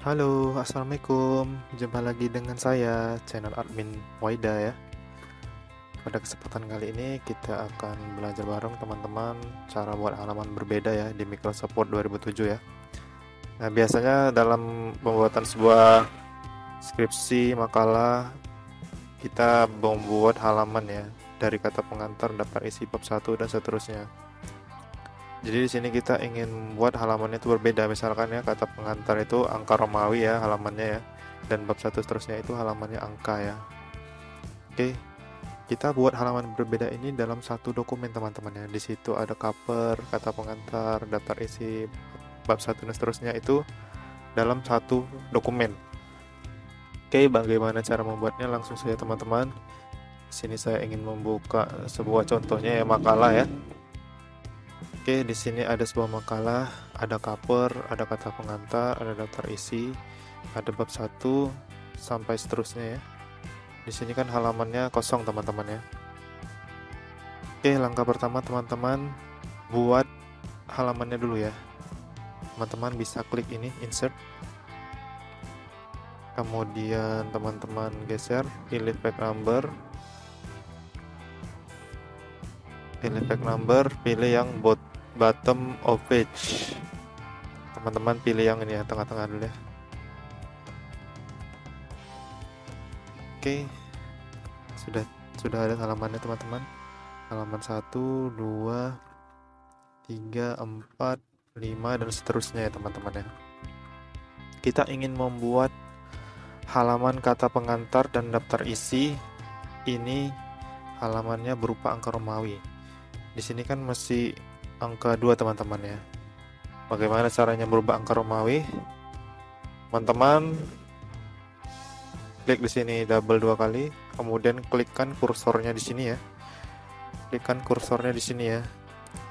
Halo, Assalamualaikum. Jumpa lagi dengan saya, channel admin Waida ya. Pada kesempatan kali ini kita akan belajar bareng teman-teman cara buat halaman berbeda ya di Microsoft Word 2007 ya. Nah, biasanya dalam pembuatan sebuah skripsi, makalah kita membuat halaman ya dari kata pengantar, daftar isi bab 1 dan seterusnya. Jadi di sini kita ingin membuat halamannya itu berbeda. Misalkan ya kata pengantar itu angka Romawi ya halamannya ya. Dan bab satu seterusnya itu halamannya angka ya. Oke. Kita buat halaman berbeda ini dalam satu dokumen teman-teman ya. Di situ ada cover, kata pengantar, daftar isi bab satu dan seterusnya itu dalam satu dokumen. Oke, bagaimana cara membuatnya? Langsung saja teman-teman. Sini saya ingin membuka sebuah contohnya ya makalah ya. Oke, di sini ada sebuah makalah, ada cover, ada kata pengantar, ada daftar isi, ada bab 1 sampai seterusnya ya. Di sini kan halamannya kosong teman-teman ya. Oke, langkah pertama teman-teman buat halamannya dulu ya. Teman-teman bisa klik ini insert. Kemudian teman-teman geser, pilih back number, pilih back number, pilih yang bot bottom of page. Teman-teman pilih yang ini ya tengah-tengah dulu ya. Oke. Sudah sudah ada halamannya teman-teman. Halaman 1 2 3 4 5 dan seterusnya ya teman-teman ya. Kita ingin membuat halaman kata pengantar dan daftar isi. Ini halamannya berupa angka Romawi. Di sini kan masih angka 2 teman-teman ya. Bagaimana caranya merubah angka Romawi? Teman-teman klik di sini double dua kali. Kemudian klikkan kursornya di sini ya. Klikkan kursornya di sini ya.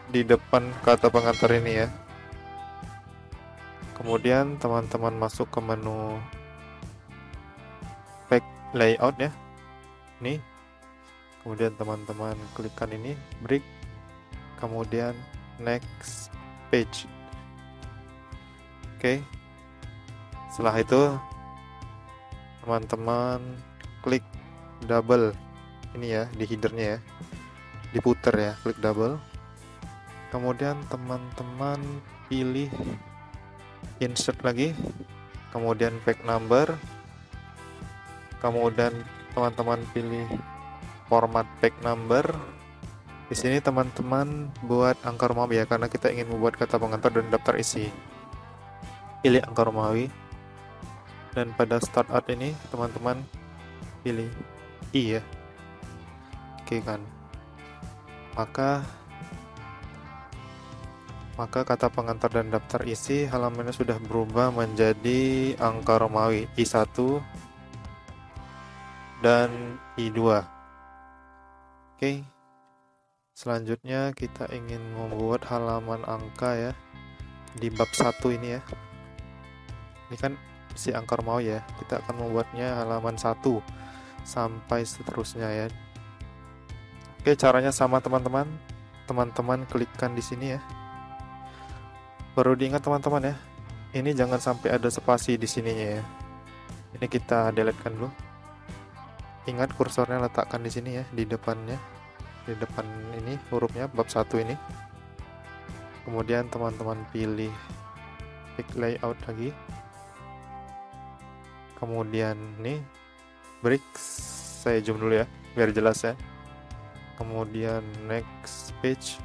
Di depan kata pengantar ini ya. Kemudian teman-teman masuk ke menu back layout ya. Ini. Kemudian teman-teman klikkan ini break. Kemudian next page. Oke. Okay. setelah itu teman-teman klik double. Ini ya di headernya ya. Diputer ya klik double. Kemudian teman-teman pilih insert lagi. Kemudian back number. Kemudian teman-teman pilih format back number di sini teman-teman buat angka Romawi ya karena kita ingin membuat kata pengantar dan daftar isi. Pilih angka Romawi. Dan pada start out ini teman-teman pilih I ya. Oke kan. Maka maka kata pengantar dan daftar isi halamannya sudah berubah menjadi angka Romawi I1 dan I2. Oke. Okay. Selanjutnya kita ingin membuat halaman angka ya di bab 1 ini ya. Ini kan si angka mau ya. Kita akan membuatnya halaman 1 sampai seterusnya ya. Oke, caranya sama teman-teman. Teman-teman klikkan di sini ya. Perlu diingat teman-teman ya. Ini jangan sampai ada spasi di sininya ya. Ini kita delete kan dulu. Ingat kursornya letakkan di sini ya, di depannya di depan ini hurufnya bab satu ini. Kemudian teman-teman pilih pick layout lagi. Kemudian ini bricks saya zoom dulu ya biar jelas ya. Kemudian next page.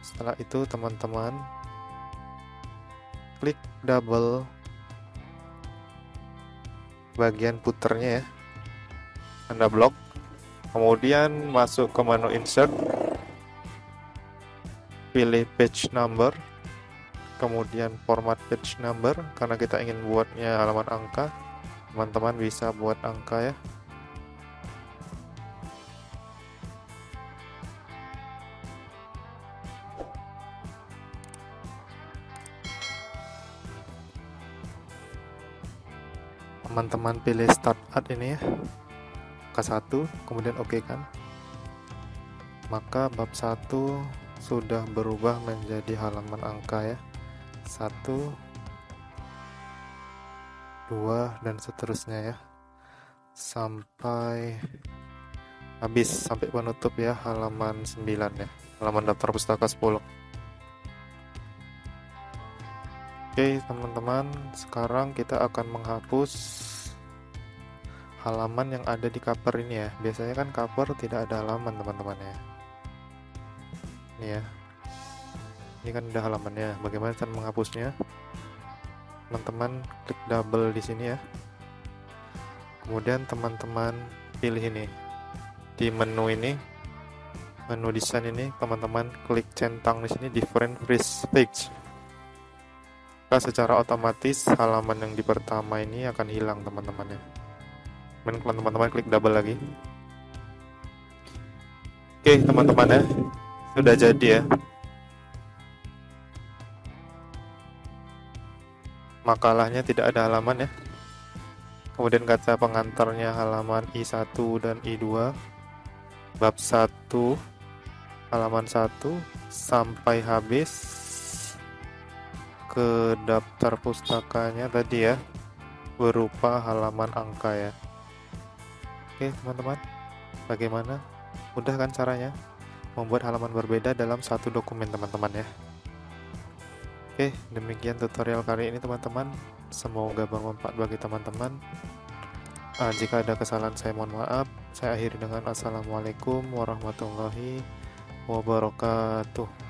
Setelah itu teman-teman klik double bagian puternya ya. Anda blok kemudian masuk ke menu insert. Pilih page number. Kemudian format page number karena kita ingin buatnya halaman angka. Teman-teman bisa buat angka ya. Teman-teman pilih start at ini ya angka 1 kemudian oke okay kan? Maka bab 1 sudah berubah menjadi halaman angka ya. 1 2 dan seterusnya ya. Sampai habis sampai penutup ya halaman 9 ya. Halaman daftar pustaka 10 Oke teman-teman sekarang kita akan menghapus halaman yang ada di cover ini ya. Biasanya kan cover tidak ada halaman teman-teman ya. Ini ya. Ini kan ada halamannya. Bagaimana cara menghapusnya? Teman-teman klik double di sini ya. Kemudian teman-teman pilih ini. Di menu ini menu desain ini teman-teman klik centang di sini different freeze page. Maka secara otomatis halaman yang di pertama ini akan hilang teman-teman ya kemudian teman-teman klik double lagi. Oke teman-teman ya. Sudah jadi ya. Makalahnya tidak ada halaman ya. Kemudian kata pengantarnya halaman I1 dan I2 bab 1 halaman 1 sampai habis. Ke daftar pustakanya tadi ya. Berupa halaman angka ya oke teman-teman. Bagaimana? Mudah kan caranya? Membuat halaman berbeda dalam satu dokumen teman-teman ya. Oke demikian tutorial kali ini teman-teman. Semoga bermanfaat bagi teman-teman. Uh, jika ada kesalahan saya mohon maaf. Saya akhiri dengan assalamualaikum warahmatullahi wabarakatuh